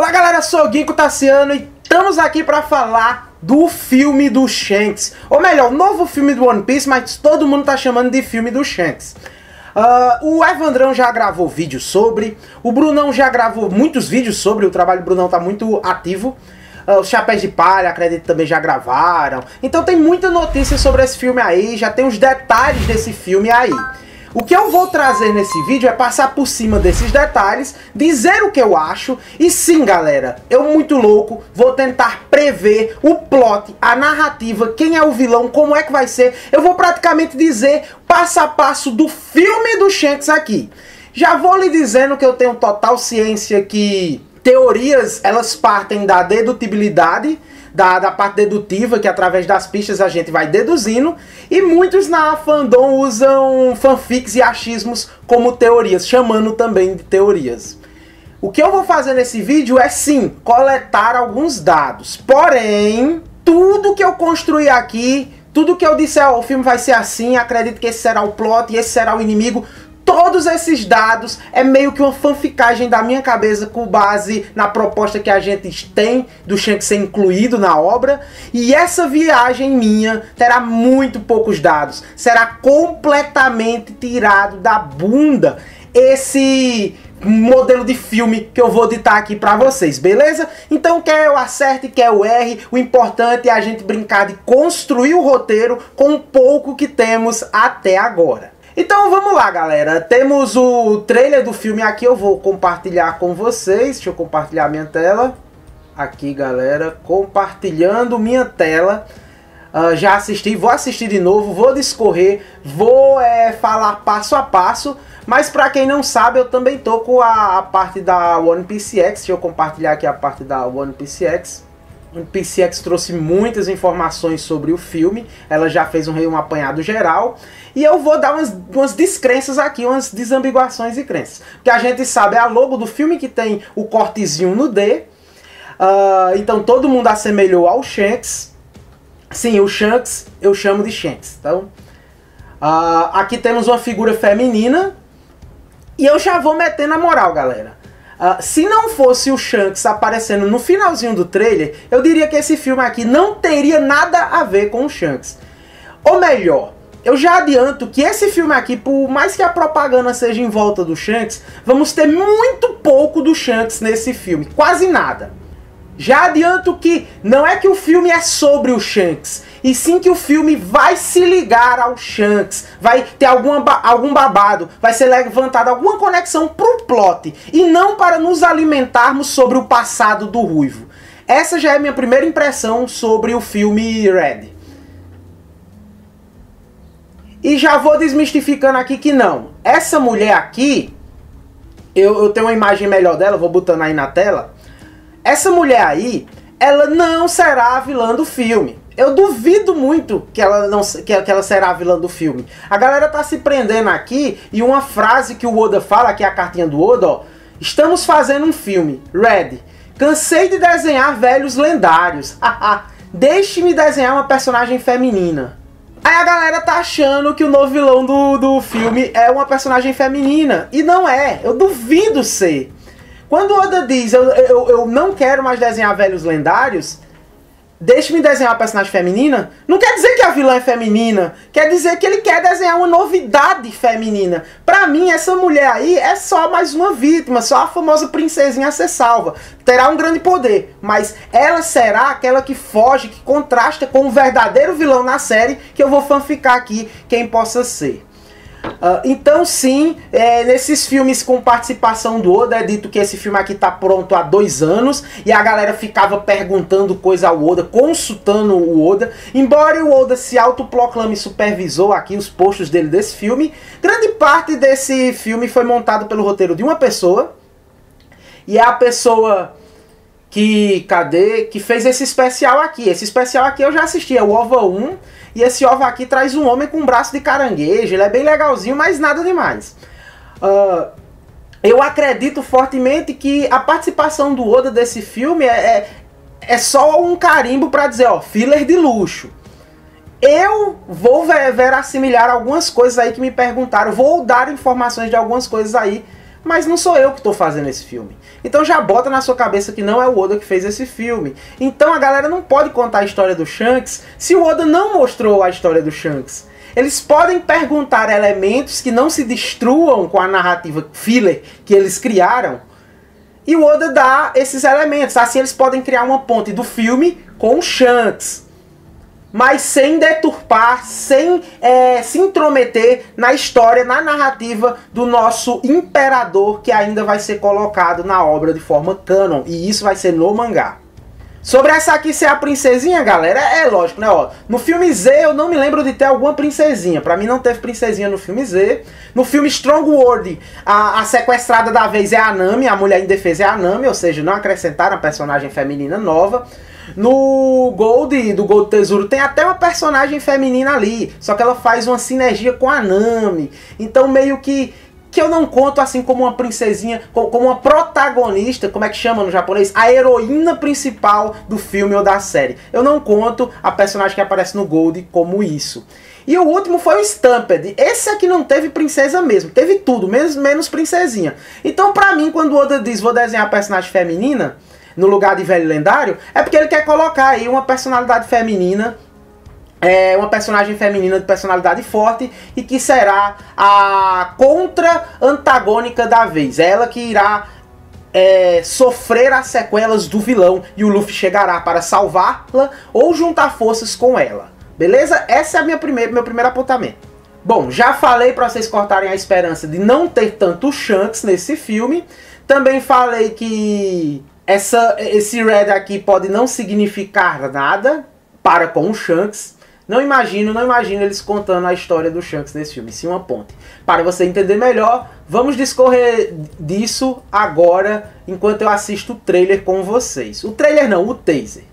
Olá galera, sou o Ginkgo Tassiano e estamos aqui para falar do filme do Shanks. Ou melhor, novo filme do One Piece, mas todo mundo tá chamando de filme do Shanks. Uh, o Evandrão já gravou vídeo sobre, o Brunão já gravou muitos vídeos sobre, o trabalho do Brunão tá muito ativo. Uh, os Chapéus de Palha, acredito, também já gravaram. Então tem muita notícia sobre esse filme aí, já tem os detalhes desse filme aí. O que eu vou trazer nesse vídeo é passar por cima desses detalhes, dizer o que eu acho e sim, galera, eu muito louco vou tentar prever o plot, a narrativa, quem é o vilão, como é que vai ser. Eu vou praticamente dizer passo a passo do filme do Shanks aqui. Já vou lhe dizendo que eu tenho total ciência que teorias elas partem da dedutibilidade da, da parte dedutiva, que através das pistas a gente vai deduzindo, e muitos na fandom usam fanfics e achismos como teorias, chamando também de teorias. O que eu vou fazer nesse vídeo é sim coletar alguns dados. Porém, tudo que eu construir aqui, tudo que eu disser, o filme vai ser assim, acredito que esse será o plot e esse será o inimigo, todos esses dados é meio que uma fanficagem da minha cabeça com base na proposta que a gente tem do Shanks ser incluído na obra. E essa viagem minha terá muito poucos dados. Será completamente tirado da bunda esse modelo de filme que eu vou ditar aqui para vocês, beleza? Então quer eu acerte, quer eu erre, o importante é a gente brincar de construir o roteiro com o pouco que temos até agora. Então vamos lá, galera. Temos o trailer do filme aqui. Eu vou compartilhar com vocês. Deixa eu compartilhar minha tela. Aqui, galera. Compartilhando minha tela. Uh, já assisti, vou assistir de novo, vou discorrer, vou é, falar passo a passo. Mas para quem não sabe, eu também tô com a, a, parte da One Piece X. Deixa eu compartilhar aqui a parte da One Piece X. One Piece X trouxe muitas informações sobre o filme. Ela já fez um, um apanhado geral. E eu vou dar umas, umas descrenças aqui, umas desambiguações e crenças. Porque a gente sabe, é a logo do filme que tem o cortezinho no D. Uh, então todo mundo assemelhou ao Shanks. Sim, o Shanks eu chamo de Shanks. Então, uh, aqui temos uma figura feminina. E eu já vou meter na moral, galera. Uh, se não fosse o Shanks aparecendo no finalzinho do trailer, eu diria que esse filme aqui não teria nada a ver com o Shanks. Ou melhor, eu já adianto que esse filme aqui, por mais que a propaganda seja em volta do Shanks, vamos ter muito pouco do Shanks nesse filme, quase nada. Já adianto que não é que o filme é sobre o Shanks, e sim que o filme vai se ligar ao Shanks, vai ter alguma, algum babado, vai ser levantada alguma conexão pro plot, e não para nos alimentarmos sobre o passado do Ruivo. Essa já é minha primeira impressão sobre o filme Red. E já vou desmistificando aqui que não. Essa mulher aqui, eu, eu tenho uma imagem melhor dela, vou botando aí na tela. Essa mulher aí, ela não será a vilã do filme. Eu duvido muito que ela não que, ela será a vilã do filme. A galera tá se prendendo aqui e uma frase que o Oda fala, que é a cartinha do Oda, ó. Estamos fazendo um filme, Red. Cansei de desenhar velhos lendários. Deixe-me desenhar uma personagem feminina. Aí a galera tá achando que o novo vilão do, do filme é uma personagem feminina. E não é. Eu duvido ser. Quando o Oda diz eu, eu, eu não quero mais desenhar velhos lendários, deixe-me desenhar uma personagem feminina, não quer dizer que a vilã é feminina, quer dizer que ele quer desenhar uma novidade feminina. Pra mim, essa mulher aí é só mais uma vítima, só a famosa princesinha a ser salva. Terá um grande poder, mas ela será aquela que foge, que contrasta com o verdadeiro vilão na série, que eu vou fanficar aqui quem possa ser. Uh, então sim, é, nesses filmes com participação do Oda, é dito que esse filme aqui tá pronto há dois anos e a galera ficava perguntando coisa ao Oda, consultando o Oda. Embora o Oda se autoproclame supervisor aqui os postos dele desse filme, grande parte desse filme foi montado pelo roteiro de uma pessoa e é a pessoa que, cadê, que fez esse especial aqui. Esse especial aqui eu já assisti, é o OVA 1 e esse ovo aqui traz um homem com um braço de caranguejo. Ele é bem legalzinho, mas nada demais. Uh, eu acredito fortemente que a participação do Oda desse filme é, é, é só um carimbo para dizer, ó, filler de luxo. Eu vou ver, ver assimilar algumas coisas aí que me perguntaram, vou dar informações de algumas coisas aí mas não sou eu que estou fazendo esse filme. Então já bota na sua cabeça que não é o Oda que fez esse filme. Então a galera não pode contar a história do Shanks se o Oda não mostrou a história do Shanks. Eles podem perguntar elementos que não se destruam com a narrativa filler que eles criaram. E o Oda dá esses elementos. Assim eles podem criar uma ponte do filme com o Shanks mas sem deturpar, sem é, se intrometer na história, na narrativa do nosso imperador que ainda vai ser colocado na obra de forma canon. E isso vai ser no mangá. Sobre essa aqui ser a princesinha, galera, é lógico, né? Ó, no filme Z eu não me lembro de ter alguma princesinha. Para mim não teve princesinha no filme Z. No filme Strong World, a, a, sequestrada da vez é a Nami, a mulher indefesa é a Nami, ou seja, não acrescentaram a personagem feminina nova. No Gold, do Gold Tesouro, tem até uma personagem feminina ali, só que ela faz uma sinergia com a Nami. Então meio que que eu não conto assim como uma princesinha, como uma protagonista, como é que chama no japonês? A heroína principal do filme ou da série. Eu não conto a personagem que aparece no Gold como isso. E o último foi o Stamped. Esse aqui não teve princesa mesmo, teve tudo, menos, menos princesinha. Então, pra mim, quando o Oda diz vou desenhar a personagem feminina, no lugar de velho lendário, é porque ele quer colocar aí uma personalidade feminina é uma personagem feminina de personalidade forte e que será a contra-antagônica da vez. Ela que irá é, sofrer as sequelas do vilão e o Luffy chegará para salvá-la ou juntar forças com ela. Beleza? Essa é a minha primeira, meu primeiro apontamento. Bom, já falei para vocês cortarem a esperança de não ter tanto Shanks nesse filme. Também falei que essa, esse Red aqui pode não significar nada para com o Shanks. Não imagino, não imagino eles contando a história do Shanks nesse filme, sim uma ponte. Para você entender melhor, vamos discorrer disso agora, enquanto eu assisto o trailer com vocês. O trailer não, o taser.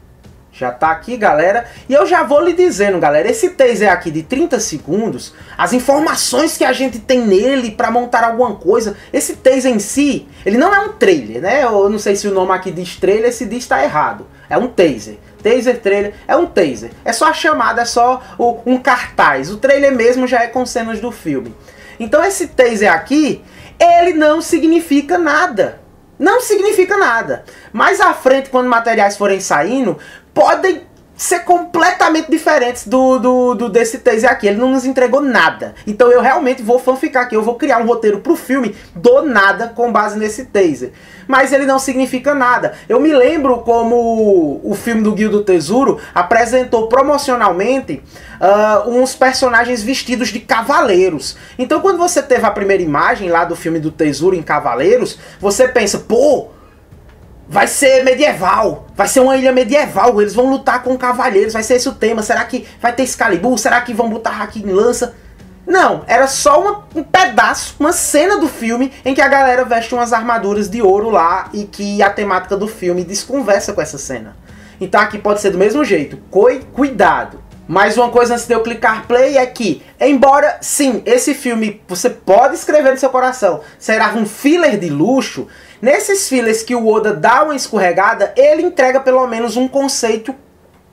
Já tá aqui, galera. E eu já vou lhe dizendo, galera, esse taser aqui de 30 segundos, as informações que a gente tem nele para montar alguma coisa, esse taser em si, ele não é um trailer, né? Eu não sei se o nome aqui diz trailer, se diz tá errado. É um taser. Taser trailer é um taser. É só a chamada, é só o, um cartaz. O trailer mesmo já é com cenas do filme. Então esse taser aqui, ele não significa nada. Não significa nada. Mais à frente, quando materiais forem saindo, podem ser completamente diferentes do, do, do desse taser aqui. Ele não nos entregou nada. Então eu realmente vou fanficar aqui. Eu vou criar um roteiro pro filme do nada com base nesse taser. Mas ele não significa nada. Eu me lembro como o filme do Guildo do Tesouro apresentou promocionalmente uh, uns personagens vestidos de cavaleiros. Então quando você teve a primeira imagem lá do filme do Tesouro em Cavaleiros, você pensa, pô Vai ser medieval, vai ser uma ilha medieval, eles vão lutar com cavaleiros, vai ser esse o tema. Será que vai ter Excalibur? Será que vão botar Haki em lança? Não, era só uma, um pedaço, uma cena do filme em que a galera veste umas armaduras de ouro lá e que a temática do filme desconversa com essa cena. Então aqui pode ser do mesmo jeito. Coi, cuidado. Mais uma coisa antes de eu clicar play é que, embora sim, esse filme você pode escrever no seu coração, será um filler de luxo, nesses fillers que o Oda dá uma escorregada, ele entrega pelo menos um conceito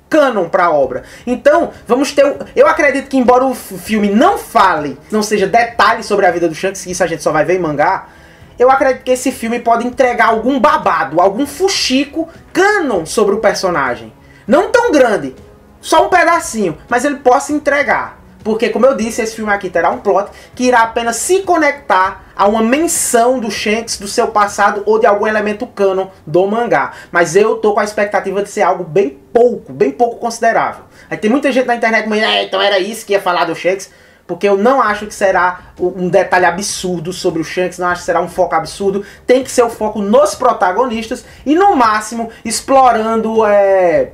canon para a obra. Então, vamos ter. Eu acredito que, embora o filme não fale, não seja detalhes sobre a vida do Shanks, isso a gente só vai ver em mangá. Eu acredito que esse filme pode entregar algum babado, algum fuxico canon sobre o personagem. Não tão grande, só um pedacinho, mas ele possa entregar. Porque, como eu disse, esse filme aqui terá um plot que irá apenas se conectar a uma menção do Shanks, do seu passado ou de algum elemento canon do mangá. Mas eu tô com a expectativa de ser algo bem pouco, bem pouco considerável. Aí tem muita gente na internet, mas é, então era isso que ia falar do Shanks. Porque eu não acho que será um detalhe absurdo sobre o Shanks, não acho que será um foco absurdo. Tem que ser o foco nos protagonistas e, no máximo, explorando. É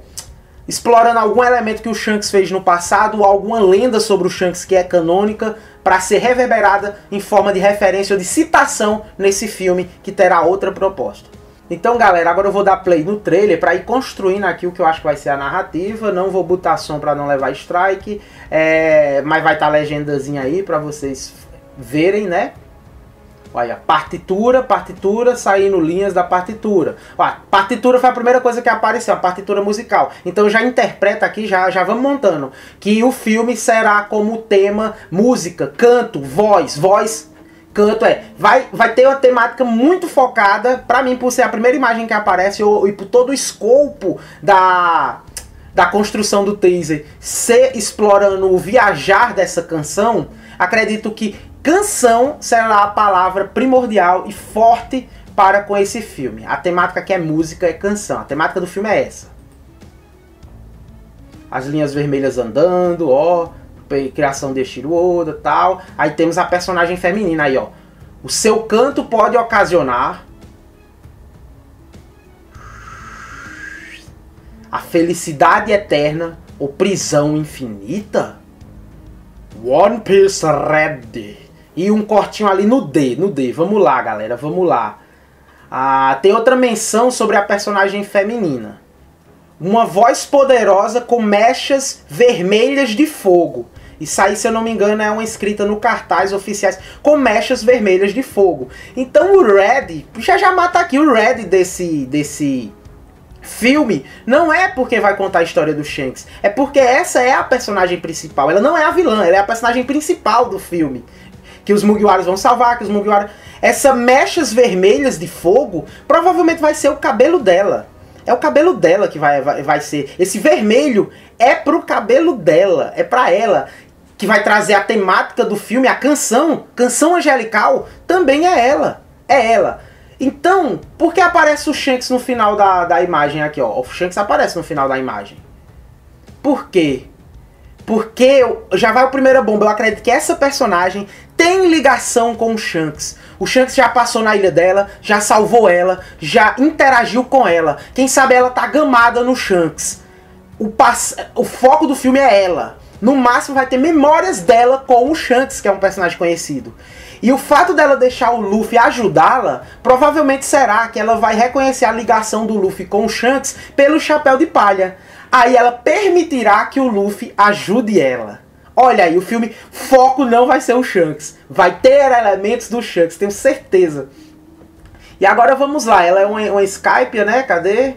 explorando algum elemento que o Shanks fez no passado, ou alguma lenda sobre o Shanks que é canônica, para ser reverberada em forma de referência ou de citação nesse filme que terá outra proposta. Então, galera, agora eu vou dar play no trailer para ir construindo aqui o que eu acho que vai ser a narrativa. Não vou botar som para não levar strike, é... mas vai estar tá legendazinha aí para vocês verem, né? Olha, partitura, partitura, saindo linhas da partitura. Olha, partitura foi a primeira coisa que apareceu, a partitura musical. Então já interpreta aqui, já, já vamos montando, que o filme será como tema música, canto, voz, voz canto é. Vai, vai ter uma temática muito focada, para mim, por ser a primeira imagem que aparece e por todo o escopo da, da construção do teaser ser explorando o viajar dessa canção, acredito que canção será a palavra primordial e forte para com esse filme. A temática que é música é canção. A temática do filme é essa. As linhas vermelhas andando, ó criação de Shiro Oda tal. Aí temos a personagem feminina aí, ó. O seu canto pode ocasionar a felicidade eterna ou prisão infinita. One Piece Red. E um cortinho ali no D, no D. Vamos lá, galera, vamos lá. Ah, tem outra menção sobre a personagem feminina. Uma voz poderosa com mechas vermelhas de fogo. Isso aí, se eu não me engano, é uma escrita no cartaz oficiais com mechas vermelhas de fogo. Então o Red, já já mata aqui o Red desse desse filme, não é porque vai contar a história do Shanks, é porque essa é a personagem principal. Ela não é a vilã, ela é a personagem principal do filme. Que os Mugiwaras vão salvar, que os Mugiwaras... Essa mechas vermelhas de fogo provavelmente vai ser o cabelo dela. É o cabelo dela que vai, vai, vai ser. Esse vermelho é pro cabelo dela, é pra ela que vai trazer a temática do filme, a canção, canção angelical, também é ela. É ela. Então, por que aparece o Shanks no final da, da imagem aqui, ó? O Shanks aparece no final da imagem. Por quê? Porque já vai o primeiro bomba. Eu acredito que essa personagem tem ligação com o Shanks. O Shanks já passou na ilha dela, já salvou ela, já interagiu com ela. Quem sabe ela tá gamada no Shanks. O, pass... o foco do filme é ela no máximo vai ter memórias dela com o Shanks, que é um personagem conhecido. E o fato dela deixar o Luffy ajudá-la, provavelmente será que ela vai reconhecer a ligação do Luffy com o Shanks pelo chapéu de palha. Aí ela permitirá que o Luffy ajude ela. Olha aí, o filme foco não vai ser o Shanks. Vai ter elementos do Shanks, tenho certeza. E agora vamos lá, ela é uma, uma Skype, né? Cadê?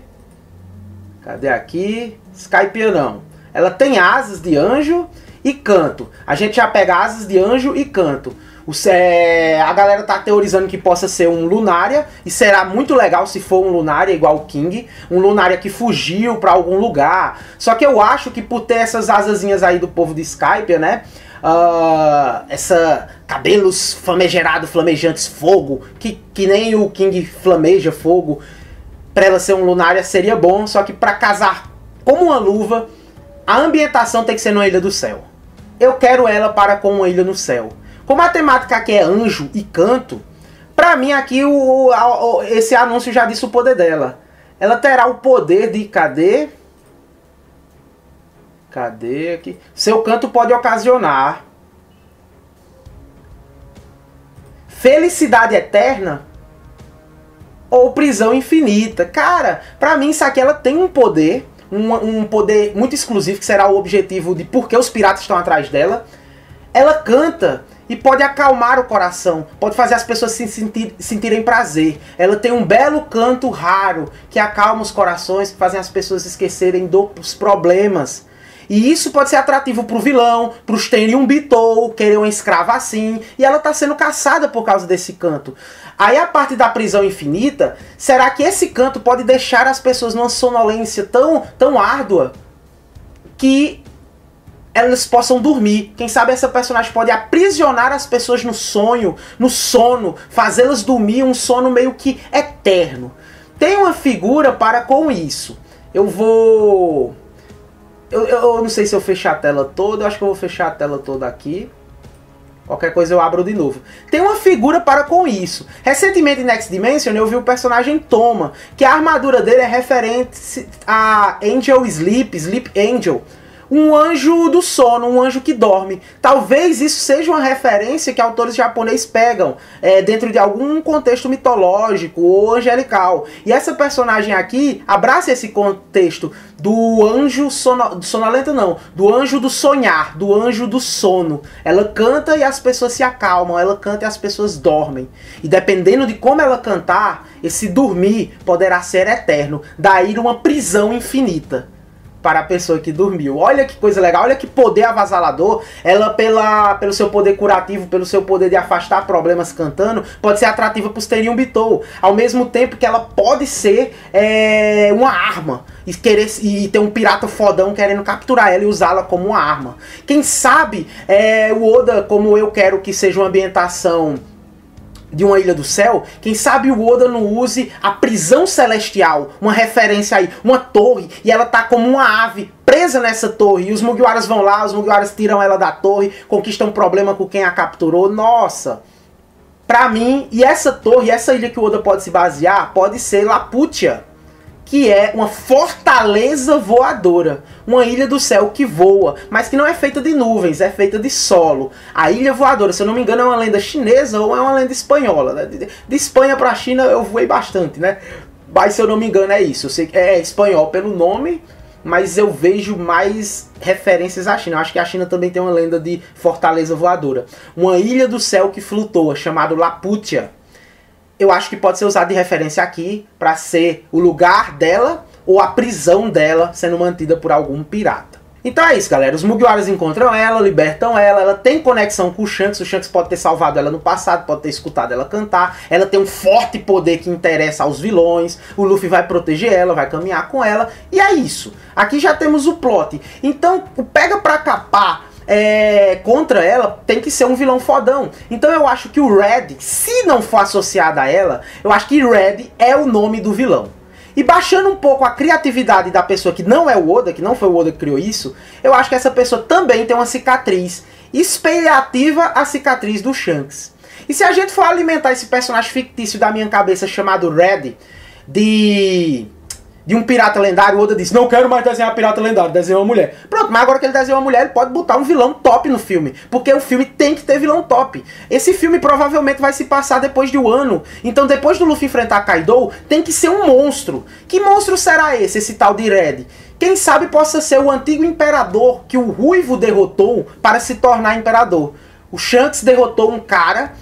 Cadê aqui? Skype não. Ela tem asas de anjo e canto. A gente já pega asas de anjo e canto. O, é, a galera tá teorizando que possa ser um Lunária, e será muito legal se for um Lunária igual o King, um Lunária que fugiu para algum lugar. Só que eu acho que por ter essas asazinhas aí do povo de Skype, né? Uh, essa cabelos flamejerados, flamejantes, fogo, que, que nem o King flameja fogo, pra ela ser um Lunária seria bom, só que para casar como uma luva, a ambientação tem que ser numa ilha do céu. Eu quero ela para com uma ilha no céu. Como a temática aqui é anjo e canto, pra mim aqui o, o, esse anúncio já disse o poder dela. Ela terá o poder de. Cadê? Cadê aqui? Seu canto pode ocasionar felicidade eterna ou prisão infinita. Cara, pra mim isso aqui ela tem um poder um, um poder muito exclusivo, que será o objetivo de por que os piratas estão atrás dela. Ela canta e pode acalmar o coração, pode fazer as pessoas se sentir, sentirem prazer. Ela tem um belo canto raro que acalma os corações, que fazem as pessoas esquecerem dos problemas. E isso pode ser atrativo pro vilão, pros um Bitou, querer uma escrava assim, e ela tá sendo caçada por causa desse canto. Aí a parte da prisão infinita, será que esse canto pode deixar as pessoas numa sonolência tão, tão árdua que elas possam dormir. Quem sabe essa personagem pode aprisionar as pessoas no sonho, no sono, fazê-las dormir um sono meio que eterno. Tem uma figura para com isso. Eu vou eu, eu não sei se eu fechar a tela toda, eu acho que eu vou fechar a tela toda aqui. Qualquer coisa eu abro de novo. Tem uma figura para com isso. Recentemente em Next Dimension eu vi o personagem Toma, que a armadura dele é referente a Angel Sleep, Sleep Angel um anjo do sono, um anjo que dorme. Talvez isso seja uma referência que autores japoneses pegam é, dentro de algum contexto mitológico ou angelical. E essa personagem aqui abraça esse contexto do anjo sono, sonolento, não, do anjo do sonhar, do anjo do sono. Ela canta e as pessoas se acalmam, ela canta e as pessoas dormem. E dependendo de como ela cantar, esse dormir poderá ser eterno, daí uma prisão infinita. Para a pessoa que dormiu. Olha que coisa legal, olha que poder avassalador. Ela, pela, pelo seu poder curativo, pelo seu poder de afastar problemas cantando, pode ser atrativa para os Terium Bitou. Ao mesmo tempo que ela pode ser é, uma arma. E, querer, e ter um pirata fodão querendo capturar ela e usá-la como uma arma. Quem sabe é, o Oda, como eu quero que seja uma ambientação de uma ilha do céu, quem sabe o Oda não use a prisão celestial, uma referência aí, uma torre, e ela tá como uma ave presa nessa torre, e os Mugiwaras vão lá, os Mugiwaras tiram ela da torre, conquistam um problema com quem a capturou. Nossa! Pra mim, e essa torre, essa ilha que o Oda pode se basear, pode ser Laputia que é uma fortaleza voadora, uma ilha do céu que voa, mas que não é feita de nuvens, é feita de solo. A ilha voadora, se eu não me engano, é uma lenda chinesa ou é uma lenda espanhola. Né? De, de Espanha para a China eu voei bastante, né? Mas se eu não me engano é isso. Eu sei que é espanhol pelo nome, mas eu vejo mais referências à China. Eu acho que a China também tem uma lenda de fortaleza voadora. Uma ilha do céu que flutua, chamado Laputia eu acho que pode ser usado de referência aqui para ser o lugar dela ou a prisão dela sendo mantida por algum pirata. Então é isso, galera. Os Mugiwaras encontram ela, libertam ela, ela tem conexão com o Shanks. O Shanks pode ter salvado ela no passado, pode ter escutado ela cantar. Ela tem um forte poder que interessa aos vilões. O Luffy vai proteger ela, vai caminhar com ela. E é isso. Aqui já temos o plot. Então, o pega pra capar é, contra ela tem que ser um vilão fodão. Então eu acho que o Red, se não for associado a ela, eu acho que Red é o nome do vilão. E baixando um pouco a criatividade da pessoa que não é o Oda, que não foi o Oda que criou isso, eu acho que essa pessoa também tem uma cicatriz espelhativa à cicatriz do Shanks. E se a gente for alimentar esse personagem fictício da minha cabeça chamado Red de de um pirata lendário, o Oda disse, não quero mais desenhar pirata lendário, desenhar uma mulher. Pronto, mas agora que ele desenhou uma mulher, ele pode botar um vilão top no filme, porque o filme tem que ter vilão top. Esse filme provavelmente vai se passar depois de um ano, então depois do Luffy enfrentar Kaido, tem que ser um monstro. Que monstro será esse, esse tal de Red? Quem sabe possa ser o antigo imperador que o Ruivo derrotou para se tornar imperador. O Shanks derrotou um cara,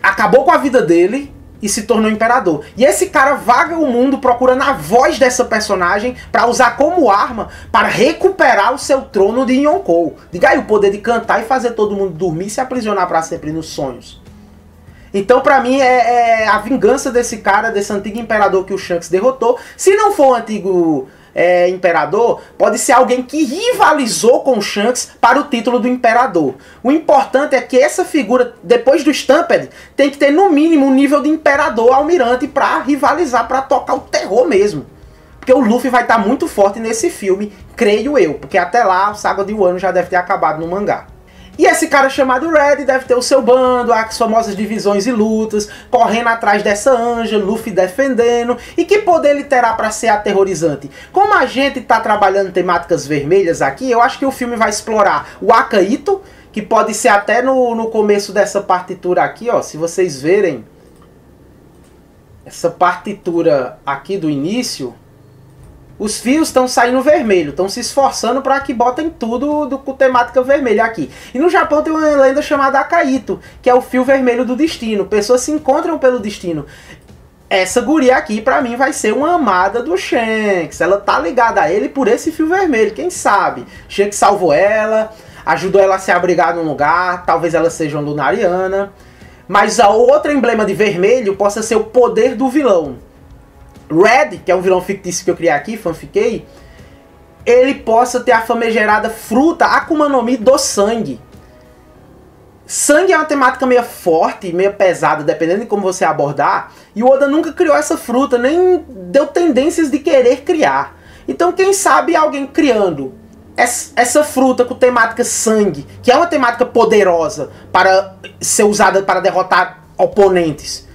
acabou com a vida dele, e se tornou imperador. E esse cara vaga o mundo procurando a voz dessa personagem para usar como arma para recuperar o seu trono de Yonkou. Diga aí o poder de cantar e fazer todo mundo dormir e se aprisionar para sempre nos sonhos. Então, para mim, é, é, a vingança desse cara, desse antigo imperador que o Shanks derrotou. Se não for o antigo é, imperador pode ser alguém que rivalizou com Shanks para o título do imperador. O importante é que essa figura, depois do Stampede, tem que ter no mínimo um nível de imperador almirante para rivalizar, para tocar o terror mesmo. Porque o Luffy vai estar tá muito forte nesse filme, creio eu, porque até lá o Saga de Wano já deve ter acabado no mangá. E esse cara chamado Red deve ter o seu bando, as famosas divisões e lutas, correndo atrás dessa anja, Luffy defendendo. E que poder ele terá para ser aterrorizante? Como a gente está trabalhando temáticas vermelhas aqui, eu acho que o filme vai explorar o Akaito, que pode ser até no, no começo dessa partitura aqui, ó. Se vocês verem essa partitura aqui do início, os fios estão saindo vermelho, estão se esforçando para que botem tudo do, com temática vermelha aqui. E no Japão tem uma lenda chamada Akaito, que é o fio vermelho do destino. Pessoas se encontram pelo destino. Essa guria aqui, para mim, vai ser uma amada do Shanks. Ela tá ligada a ele por esse fio vermelho, quem sabe? Shanks salvou ela, ajudou ela a se abrigar num lugar, talvez ela seja uma lunariana. Mas a outra emblema de vermelho possa ser o poder do vilão. Red, que é um vilão fictício que eu criei aqui, fanfiquei, ele possa ter a famigerada fruta Akuma no Mi do sangue. Sangue é uma temática meio forte, meio pesada, dependendo de como você abordar. E o Oda nunca criou essa fruta, nem deu tendências de querer criar. Então, quem sabe alguém criando essa fruta com temática sangue, que é uma temática poderosa para ser usada para derrotar oponentes.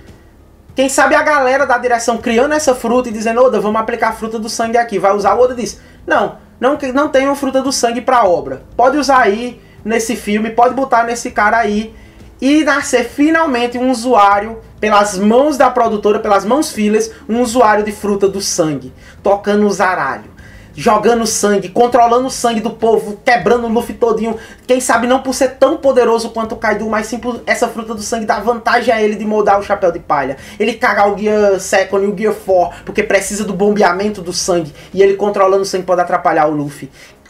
Quem sabe a galera da direção criando essa fruta e dizendo, Oda, vamos aplicar a fruta do sangue aqui. Vai usar, o Oda diz, não, não, não uma fruta do sangue pra obra. Pode usar aí nesse filme, pode botar nesse cara aí. E nascer finalmente um usuário, pelas mãos da produtora, pelas mãos filhas, um usuário de fruta do sangue, tocando o zaralho. Jogando sangue, controlando o sangue do povo, quebrando o Luffy todinho. Quem sabe não por ser tão poderoso quanto o Kaido, mas sim por essa fruta do sangue dar vantagem a ele de moldar o chapéu de palha. Ele cagar o Gear Second e o Gear 4, porque precisa do bombeamento do sangue. E ele controlando o sangue pode atrapalhar o Luffy.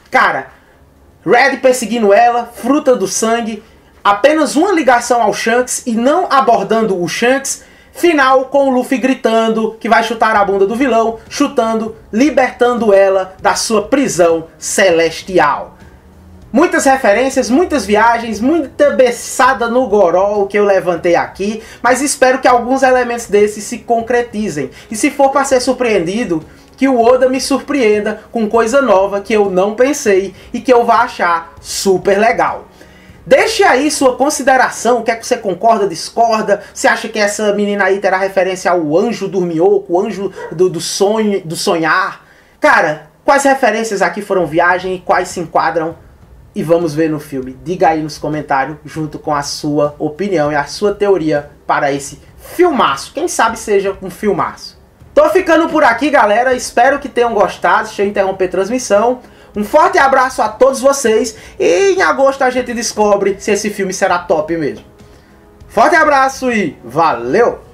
Cara, Red perseguindo ela, fruta do sangue, apenas uma ligação ao Shanks e não abordando o Shanks Final com o Luffy gritando que vai chutar a bunda do vilão, chutando, libertando ela da sua prisão celestial. Muitas referências, muitas viagens, muita beçada no gorol que eu levantei aqui, mas espero que alguns elementos desses se concretizem. E se for para ser surpreendido, que o Oda me surpreenda com coisa nova que eu não pensei e que eu vá achar super legal. Deixe aí sua consideração, o que é que você concorda, discorda, você acha que essa menina aí terá referência ao anjo dormioco, o anjo do, do sonho, do sonhar? Cara, quais referências aqui foram viagem e quais se enquadram? E vamos ver no filme. Diga aí nos comentários, junto com a sua opinião e a sua teoria para esse filmaço. Quem sabe seja um filmaço. Tô ficando por aqui, galera. Espero que tenham gostado. Deixa eu interromper a transmissão. Um forte abraço a todos vocês e em agosto a gente descobre se esse filme será top mesmo. Forte abraço e valeu!